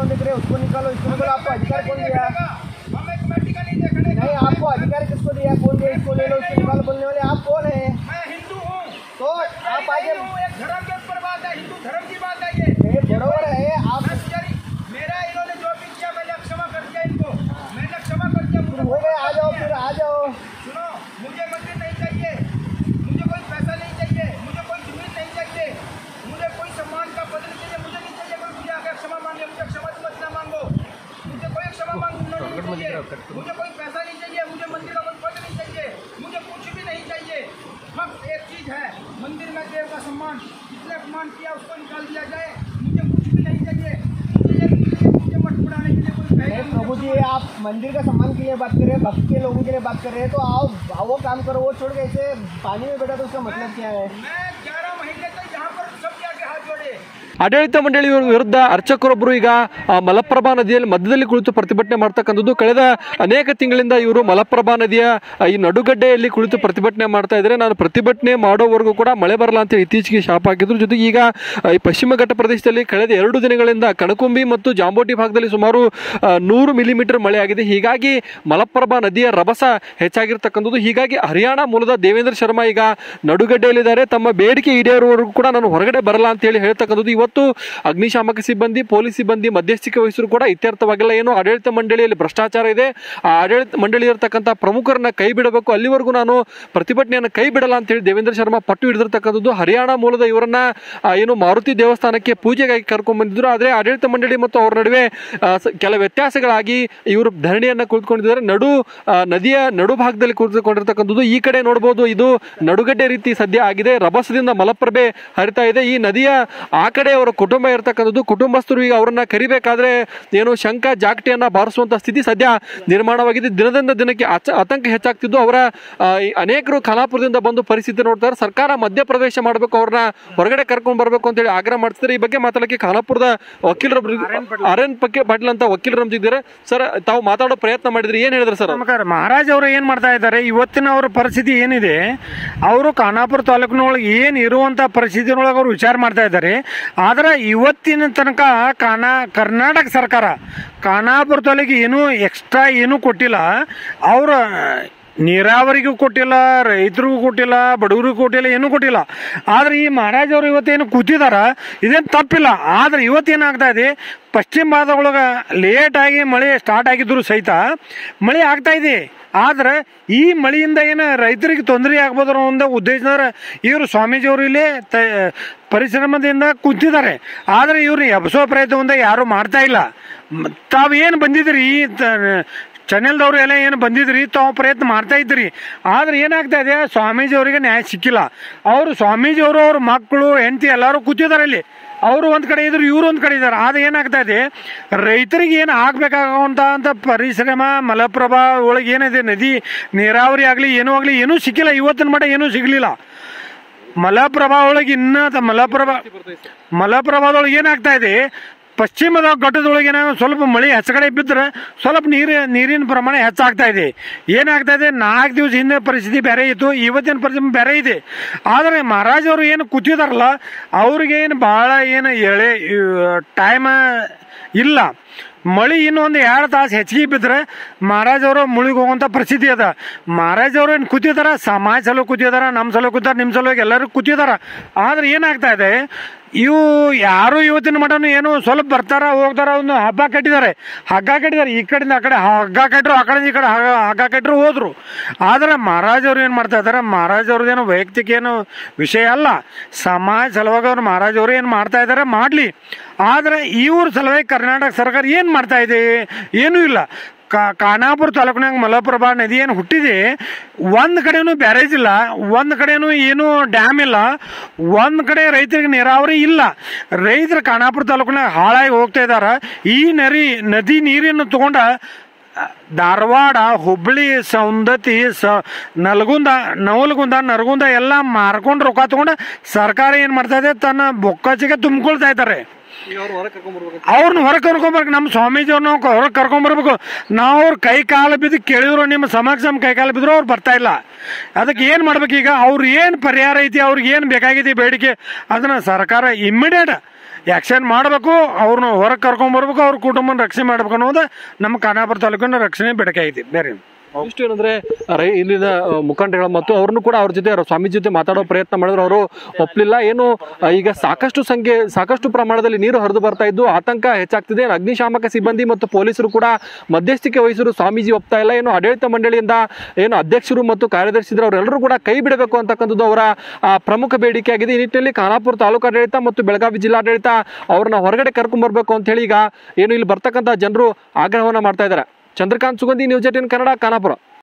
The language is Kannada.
कौन देख रहे हैं? उसको निकालो इसको निकालो। आपको अधिकार कौन दिया? नहीं आपको अधिकार किसको दिया? कौन दिया? इसको ले लो इसको निकालो बोलने वाले। आप कौन है? मैं हिंदू हूँ। तो आप आगे धर्म के ऊपर बात है हिंदू धर्म की बात है ये। ये बरोबर है। आप मेरा इन्होंने जो भी किया मैंने क्षमा कर दिया इनको मैंने क्षमा कर दिया हो गए आ जाओ फिर आ जाओ। सुनो मुझे मंदिर नहीं चाहिए मुझे कोई पैसा नहीं चाहिए मुझे कोई ज़मीन नहीं चाहिए मुझे कोई सम्मान का पद नहीं चाहिए मुझे नहीं चाहिए कोई मुझे आकर क्षमा मांगे मुझे क्षमा मत ना मांगो मुझे कोई क्षमा मुझे कोई पैसा नहीं चाहिए मुझे मंदिर का कोई पद नहीं चाहिए मुझे कुछ भी नहीं चाहिए। फक्त एक चीज़ है मंदिर में देव का सम्मान जिसने अपमान किया उसको निकाल दिया जाए मुझे कुछ भी नहीं चाहिए। मुझे के लिए कोई प्रभु जी आप मंदिर का सम्मान के लिए बात कर रहे हैं भक्त के लोगों के लिए बात कर रहे हैं तो आओ आओ वो काम करो वो छोड़ के ऐसे पानी में बैठा तो उसका मतलब क्या है? मैं ग्यारह महीने तक यहाँ पर सबके आगे हाथ जोड़े। ಆಡಳಿತ ಮಂಡಳಿಯ ವಿರುದ್ಧ ಅರ್ಚಕರೊಬ್ಬರು ಈಗ ಮಲಪ್ರಭಾ ನದಿಯಲ್ಲಿ ಮಧ್ಯದಲ್ಲಿ ಕುಳಿತು ಪ್ರತಿಭಟನೆ ಮಾಡ್ತಕ್ಕಂಥದ್ದು. ಕಳೆದ ಅನೇಕ ತಿಂಗಳಿಂದ ಇವರು ಮಲಪ್ರಭಾ ನದಿಯ ಈ ನಡುಗಡ್ಡೆಯಲ್ಲಿ ಕುಳಿತು ಪ್ರತಿಭಟನೆ ಮಾಡ್ತಾ ಇದ್ದಾರೆ. ನಾನು ಪ್ರತಿಭಟನೆ ಮಾಡೋವರೆಗೂ ಕೂಡ ಮಳೆ ಬರಲ್ಲ ಅಂತ ಇತ್ತೀಚೆಗೆ ಶಾಪ್ ಹಾಕಿದ್ರು. ಜೊತೆಗೆ ಈಗ ಈ ಪಶ್ಚಿಮ ಘಟ್ಟ ಪ್ರದೇಶದಲ್ಲಿ ಕಳೆದ ಎರಡು ದಿನಗಳಿಂದ ಕಣಕುಂಬಿ ಮತ್ತು ಜಾಂಬೋಟಿ ಭಾಗದಲ್ಲಿ ಸುಮಾರು ನೂರು ಮಿಲಿಮೀಟರ್ ಮಳೆ ಆಗಿದೆ. ಹೀಗಾಗಿ ಮಲಪ್ರಭಾ ನದಿಯ ರಭಸ ಹೆಚ್ಚಾಗಿರ್ತಕ್ಕಂಥದ್ದು. ಹೀಗಾಗಿ ಹರಿಯಾಣ ಮೂಲದ ದೇವೇಂದ್ರ ಶರ್ಮಾ ಈಗ ನಡುಗಡ್ಡೆಯಲ್ಲಿದ್ದಾರೆ. ತಮ್ಮ ಬೇಡಿಕೆ ಈಡೇರುವವರೆಗೂ ಕೂಡ ನಾನು ಹೊರಗಡೆ ಬರಲ್ಲ ಅಂತ ಹೇಳಿ ಹೇಳ್ತಕ್ಕಂಥದ್ದು. ಇವತ್ತು ಅಗ್ನಿಶಾಮಕ ಸಿಬ್ಬಂದಿ, ಪೊಲೀಸ್ ಸಿಬ್ಬಂದಿ, ಮಧ್ಯಸ್ಥಿಕೆ ವಹಿಸಿದ್ರು ಕೂಡ ಇತ್ಯರ್ಥವಾಗಿಲ್ಲ. ಏನು ಆಡಳಿತ ಮಂಡಳಿಯಲ್ಲಿ ಭ್ರಷ್ಟಾಚಾರ ಇದೆ. ಆ ಆಡಳಿತ ಮಂಡಳಿ ಇರತಕ್ಕಂಥ ಪ್ರಮುಖರನ್ನ ಕೈ ಬಿಡಬೇಕು. ಅಲ್ಲಿವರೆಗೂ ನಾನು ಪ್ರತಿಭಟನೆಯನ್ನು ಕೈ ಬಿಡಲ್ಲ ಅಂತ ಹೇಳಿ ದೇವೇಂದ್ರ ಶರ್ಮಾ ಪಟ್ಟು ಹಿಡಿದಿರ್ತಕ್ಕಂಥದ್ದು ಹರಿಯಾಣ ಮೂಲದ ಇವರನ್ನ ಏನು ಮಾರುತಿ ದೇವಸ್ಥಾನಕ್ಕೆ ಪೂಜೆಗಾಗಿ ಕರ್ಕೊಂಡ್ ಬಂದಿದ್ರು. ಆದ್ರೆ ಆಡಳಿತ ಮಂಡಳಿ ಮತ್ತು ಅವರ ನಡುವೆ ಕೆಲ ವ್ಯತ್ಯಾಸಗಳಾಗಿ ಇವರು ಧರಣಿಯನ್ನ ಕುಳಿತುಕೊಂಡಿದ್ದಾರೆ. ನಡು ನದಿಯ ನಡು ಭಾಗದಲ್ಲಿ ಕುಳಿತುಕೊಂಡಿರ್ತಕ್ಕಂಥದ್ದು ಈ ಕಡೆ ನೋಡಬಹುದು ಇದು ನಡುಗಡ್ಡೆ ರೀತಿ ಸದ್ಯ ಆಗಿದೆ. ರಭಸದಿಂದ ಮಲಪ್ರಭೆ ಹರಿತಾ ಇದೆ. ಈ ನದಿಯ ಆ ಕಡೆ ಅವರ ಕುಟುಂಬ ಇರತಕ್ಕಂಥದ್ದು ಕುಟುಂಬಸ್ಥರು ಈಗ ಅವರನ್ನ ಕರಿಬೇಕಾದ್ರೆ ಏನು ಶಂಕ ಜಾಕಟಿಯನ್ನ ಬಾರಿಸುವಂತ ಸ್ಥಿತಿ ಸದ್ಯ ನಿರ್ಮಾಣವಾಗಿದೆ. ದಿನದಿಂದ ದಿನಕ್ಕೆ ಆತಂಕ ಹೆಚ್ಚಾಗ್ತಿದ್ದು. ಅವರ ಅನೇಕರು ಖಾನಾಪುರದಿಂದ ಬಂದು ಪರಿಸ್ಥಿತಿ ನೋಡ್ತಾರೆ. ಸರ್ಕಾರ ಮಧ್ಯಪ್ರವೇಶ ಮಾಡಬೇಕು ಅವ್ರನ್ನ ಹೊರಗಡೆ ಕರ್ಕೊಂಡು ಬರಬೇಕು ಅಂತ ಹೇಳಿ ಆಗ್ರಹ ಮಾಡ್ತಿದ್ದಾರೆ. ಈ ಬಗ್ಗೆ ಮಾತಾಡಕ್ಕೆ ಖಾನಾಪುರದ ವಕೀಲರು ಅರೆನ್ ಪಕ್ಕೆ ಪಾಟೀಲ್. ಅಂತ ವಕೀಲರು ನಮ್ದಿದ್ದಾರೆ. ಸರ್ ತಾವು ಮಾತಾಡೋ ಪ್ರಯತ್ನ ಮಾಡಿದ್ರಿ. ಏನ್ ಹೇಳಿದ್ರು ಸರ್? ನಮಸ್ಕಾರ ಮಹಾರಾಜ್ ಅವರು ಏನ್ ಮಾಡ್ತಾ ಇದ್ದಾರೆ? ಇವತ್ತಿನ ಅವರ ಪರಿಸ್ಥಿತಿ ಏನಿದೆ? ಅವರು ಖಾನಾಪುರ ತಾಲೂಕಿನೊಳಗೆ ಏನ್ ಇರುವಂತ ಪರಿಸ್ಥಿತಿನೊಳಗೆ ಅವರು ವಿಚಾರ ಮಾಡ್ತಾ ಇದ್ದಾರೆ. ಆದ್ರೆ ಇವತ್ತಿನ ತನಕ ಕಾನಾ ಕರ್ನಾಟಕ ಸರ್ಕಾರ ಖಾನಾಪುರ ತಾಲೂಕಿಗೆ ಏನೂ ಎಕ್ಸ್ಟ್ರಾ ಏನೂ ಕೊಟ್ಟಿಲ್ಲ. ಅವ್ರ ನೀರಾವರಿಗೂ ಕೊಟ್ಟಿಲ್ಲ, ರೈತರಿಗೂ ಕೊಟ್ಟಿಲ್ಲ, ಬಡವರಿಗೂ ಕೊಟ್ಟಿಲ್ಲ, ಏನೂ ಕೊಟ್ಟಿಲ್ಲ. ಆದ್ರೆ ಈ ಮಹಾರಾಜ್ ಅವರು ಇವತ್ತೇನು ಕೂತಿದಾರ? ಇದೇನು ತಪ್ಪಿಲ್ಲ. ಆದ್ರೆ ಇವತ್ತೇನಾಗ್ತಾ ಇದೆ? ಪಶ್ಚಿಮ ಭಾಗದೊಳಗೆ ಲೇಟ್ ಆಗಿ ಮಳೆ ಸ್ಟಾರ್ಟ್ ಆಗಿದ್ರು ಸಹಿತ ಮಳೆ ಆಗ್ತಾ ಇದೆ. ಆದ್ರೆ ಈ ಮಳೆಯಿಂದ ಏನು ರೈತರಿಗೆ ತೊಂದರೆ ಆಗ್ಬೋದು ಅನ್ನೋ ಒಂದು ಉದ್ದೇಶದ ಇವರು ಸ್ವಾಮೀಜಿಯವರು ಇಲ್ಲಿ ತ, ಪರಿಶ್ರಮದಿಂದ ಕುಂತಿದ್ದಾರೆ. ಆದ್ರೆ ಇವ್ರು ಎಬ್ಸೋ ಪ್ರಯತ್ನದಿಂದ ಯಾರು ಮಾಡ್ತಾ ಇಲ್ಲ. ತಾವೇನು ಬಂದಿದ್ರಿ ಈ ಚಾನೆಲ್ದವ್ರು ಎಲ್ಲ ಏನು ಬಂದಿದ್ರಿ, ತಾವು ಪ್ರಯತ್ನ ಮಾಡ್ತಾ ಇದ್ರಿ. ಆದ್ರೆ ಏನಾಗ್ತಾ ಇದೆ, ಸ್ವಾಮೀಜಿ ಅವರಿಗೆ ನ್ಯಾಯ ಸಿಕ್ಕಿಲ್ಲ. ಅವರು ಸ್ವಾಮೀಜಿ ಅವರು, ಅವ್ರ ಮಕ್ಕಳು, ಹೆಂಡತಿ ಎಲ್ಲರೂ ಕೂತಿದ್ದಾರೆ ಇಲ್ಲಿ ಅವರು ಒಂದು ಕಡೆ ಇದ್ರು, ಇವರು ಒಂದು ಕಡೆ ಇದ್ದಾರೆ. ಆದ್ರೆ ಏನಾಗ್ತಾ ಇದೆ, ರೈತರಿಗೆ ಏನು ಆಗ್ಬೇಕಾಗುವಂತ ಅಂತ ಪರಿಶ್ರಮ, ಮಲಪ್ರಭಾ ಒಳಗೆ ಏನಿದೆ, ನದಿ, ನೀರಾವರಿ ಆಗಲಿ, ಏನೂ ಆಗಲಿ, ಏನೂ ಸಿಕ್ಕಿಲ್ಲ. ಇವತ್ತಿನ ಮಟ್ಟ ಏನೂ ಸಿಗಲಿಲ್ಲ. ಮಲಪ್ರಭಾ ಒಳಗೆ ಇನ್ನ ಮಲಪ್ರಭಾ, ಮಲಪ್ರಭಾದೊಳಗೆ ಏನಾಗ್ತಾ ಇದೆ ಪಶ್ಚಿಮದ ಘಟ್ಟದೊಳಗೆ ನಾವು ಸ್ವಲ್ಪ ಮಳೆ ಹೆಚ್ಚಗಡೆ ಬಿದ್ದರೆ ಸ್ವಲ್ಪ ನೀರು, ನೀರಿನ ಪ್ರಮಾಣ ಹೆಚ್ಚಾಗ್ತಾ ಇದೆ. ಏನಾಗ್ತಾ ಇದೆ? ನಾಲ್ಕು ದಿವಸ ಹಿಂದೆ ಪರಿಸ್ಥಿತಿ ಬೇರೆ ಇತ್ತು, ಇವತ್ತಿನ ಪರಿಸ್ಥಿತಿ ಬೇರೆ ಇದೆ. ಆದರೆ ಮಹಾರಾಜ್ ಅವರು ಏನು ಕೂತಿದಾರಲ್ಲ, ಅವ್ರಿಗೆ ಏನು ಭಾಳ ಏನು ಎಳೆ ಟೈಮ ಇಲ್ಲ. ಮಳಿ ಇನ್ನೊಂದು ಎರಡು ತಾಸು ಹೆಚ್ಚಿಗೆ ಬಿದ್ದರೆ ಮಹಾರಾಜ್ ಅವರು ಮುಳುಗಿ ಹೋಗುವಂಥ ಪರಿಸ್ಥಿತಿ ಅದ. ಮಹಾರಾಜ್ ಅವರು ಏನು ಕೂತಿದಾರ? ಸಮಾಜ ಸಲುವಾಗಿ ಕೂತಿದಾರ ನಮ್ಮ ಸಲುವಾಗಿ ಕೂತಾರ ನಿಮ್ಮ ಸಲುವಾಗಿ ಎಲ್ಲರೂ ಕೂತಿದಾರ. ಆದ್ರೆ ಏನಾಗ್ತಾ ಇದೆ? ಇವು ಯಾರು ಇವತ್ತಿನ ಮಟನು ಏನು ಸ್ವಲ್ಪ ಬರ್ತಾರ, ಹೋಗ್ತಾರ, ಒಂದು ಹಬ್ಬ ಕಟ್ಟಿದ್ದಾರೆ. ಹಗ್ಗ ಕಟ್ಟಿದ್ದಾರೆ. ಈ ಕಡೆಯಿಂದ ಆ ಕಡೆ ಹಗ್ಗ ಕಟ್ಟರು, ಆ ಕಡೆ ಈ ಕಡೆ ಹಗ್ಗ ಕಟ್ಟರು ಹೋದ್ರು. ಆದ್ರೆ ಮಹಾರಾಜವ್ರು ಏನ್ ಮಾಡ್ತಾ ಮಹಾರಾಜ್ ಅವ್ರದ್ದೇನು ವೈಯಕ್ತಿಕ ಏನು ವಿಷಯ ಅಲ್ಲ. ಸಮಾಜ ಸಲುವಾಗಿ ಅವ್ರು ಮಹಾರಾಜವ್ರು ಏನು ಮಾಡ್ತಾ ಇದ್ದಾರೆ? ಮಾಡಲಿ. ಆದ್ರೆ ಇವ್ರ ಸಲುವಾಗಿ ಕರ್ನಾಟಕ ಸರ್ಕಾರ ಏನು ಮಾಡ್ತಾ ಇದೆ? ಏನೂ ಇಲ್ಲ. ಕಾ ಖಾನಾಪುರ ತಾಲೂಕಿನಾಗ ಮಲಪ್ರಭಾ ನದಿ ಏನು ಹುಟ್ಟಿದೆ, ಒಂದು ಕಡೆನೂ ಬ್ಯಾರೇಜ್ ಇಲ್ಲ, ಒಂದು ಕಡೆನೂ ಏನು ಡ್ಯಾಮ್ ಇಲ್ಲ, ಒಂದು ಕಡೆ ರೈತರಿಗೆ ನೀರಾವರಿ ಇಲ್ಲ. ರೈತರು ಖಾನಾಪುರ ತಾಲೂಕಿನಾಗ ಹಾಳಾಗಿ ಹೋಗ್ತಾ ಇದಾರ. ಈ ನರಿ, ನದಿ ನೀರನ್ನು ತಗೊಂಡ ಧಾರವಾಡ ಹುಬ್ಬಳ್ಳಿ ಸೌಂದತಿ ಸ, ನಲ್ಗುಂದ, ನವಲಗುಂದ, ನರಗುಂದ ಎಲ್ಲ ಮಾರ್ಕೊಂಡು ರೊಕ್ಕ ತಗೊಂಡು ಸರ್ಕಾರ ಏನು ಮಾಡ್ತಾ ಇದೆ? ತನ್ನ ಬೊಕ್ಕಚಿಗೆ ತುಂಬಿಕೊಳ್ತಾ ಇದ್ದಾರೆ. ಅವ್ರನ್ನ ಹೊರಗೆ ಕರ್ಕೊಂಬರ್ಬೇಕು ನಮ್ಮ ಸ್ವಾಮೀಜಿ ಅವ್ರನ್ನ ಹೊರಗೆ ಕರ್ಕೊಂಬರ್ಬೇಕು ನಾವು ಅವ್ರ ಕೈ ಕಾಲು ಬಿದ್ದು ಕೇಳಿದ್ರು, ನಿಮ್ಮ ಸಮಾಜ ನಮ್ಮ ಕೈ ಕಾಲು ಬಿದ್ರು, ಅವ್ರು ಬರ್ತಾ ಇಲ್ಲ. ಅದಕ್ಕೆ ಏನು ಮಾಡ್ಬೇಕು ಈಗ? ಅವ್ರು ಏನು ಪರಿಹಾರ ಐತಿ, ಅವ್ರಿಗೆ ಏನು ಬೇಕಾಗಿದೆ ಬೇಡಿಕೆ? ಅದನ್ನ ಸರ್ಕಾರ ಇಮ್ಮಿಡಿಯೇಟ್ ಆ್ಯಕ್ಷನ್ ಮಾಡಬೇಕು. ಅವ್ರನ್ನ ಹೊರಗೆ ಕರ್ಕೊಂಬರ್ಬೇಕು ಅವ್ರ ಕುಟುಂಬನ ರಕ್ಷಣೆ ಮಾಡ್ಬೇಕು ಅನ್ನೋದು ನಮ್ಮ ಖಾನಾಪುರ ತಾಲೂಕಿನ ರಕ್ಷಣೆ ಬೇಡಿಕೆ ಐತಿ. ಬೇರೆ. ಇಷ್ಟು ಏನಂದ್ರೆ ಇಲ್ಲಿನ ಮುಖಂಡಗಳ ಮತ್ತು ಅವ್ರನ್ನು ಕೂಡ ಅವ್ರ ಜೊತೆ, ಅವ್ರ ಸ್ವಾಮಿ ಜೊತೆ ಮಾತಾಡೋ ಪ್ರಯತ್ನ ಮಾಡಿದ್ರು. ಅವರು ಒಪ್ಪಲಿಲ್ಲ ಏನು ಈಗ ಸಾಕಷ್ಟು ಸಂಖ್ಯೆ, ಸಾಕಷ್ಟು ಪ್ರಮಾಣದಲ್ಲಿ ನೀರು ಹರಿದು ಬರ್ತಾ ಇದ್ದು, ಆತಂಕ ಹೆಚ್ಚಾಗ್ತಿದೆ. ಅಗ್ನಿಶಾಮಕ ಸಿಬ್ಬಂದಿ ಮತ್ತು ಪೊಲೀಸರು ಕೂಡ ಮಧ್ಯಸ್ಥಿಕೆ ವಹಿಸಲು ಸ್ವಾಮೀಜಿ ಒಪ್ತಾ ಇಲ್ಲ. ಏನು ಆಡಳಿತ ಮಂಡಳಿಯಿಂದ ಏನು ಅಧ್ಯಕ್ಷರು ಮತ್ತು ಕಾರ್ಯದರ್ಶಿದ್ರು, ಅವರೆಲ್ಲರೂ ಕೂಡ ಕೈ ಬಿಡಬೇಕು ಅಂತಕ್ಕಂಥದ್ದು ಅವರ ಪ್ರಮುಖ ಬೇಡಿಕೆ ಆಗಿದೆ. ಈ ನಿಟ್ಟಿನಲ್ಲಿ ಖಾನಾಪುರ ತಾಲೂಕು ಆಡಳಿತ ಮತ್ತು ಬೆಳಗಾವಿ ಜಿಲ್ಲಾಡಳಿತ ಅವ್ರನ್ನ ಹೊರಗಡೆ ಕರ್ಕೊಂಡ್ಬರ್ಬೇಕು ಅಂತ ಹೇಳಿ ಈಗ ಏನು ಇಲ್ಲಿ ಬರ್ತಕ್ಕಂಥ ಜನರು ಆಗ್ರಹವನ್ನ ಮಾಡ್ತಾ ಇದ್ದಾರೆ. Chandrakant Sugandhi news eighteen Kannada Khanapur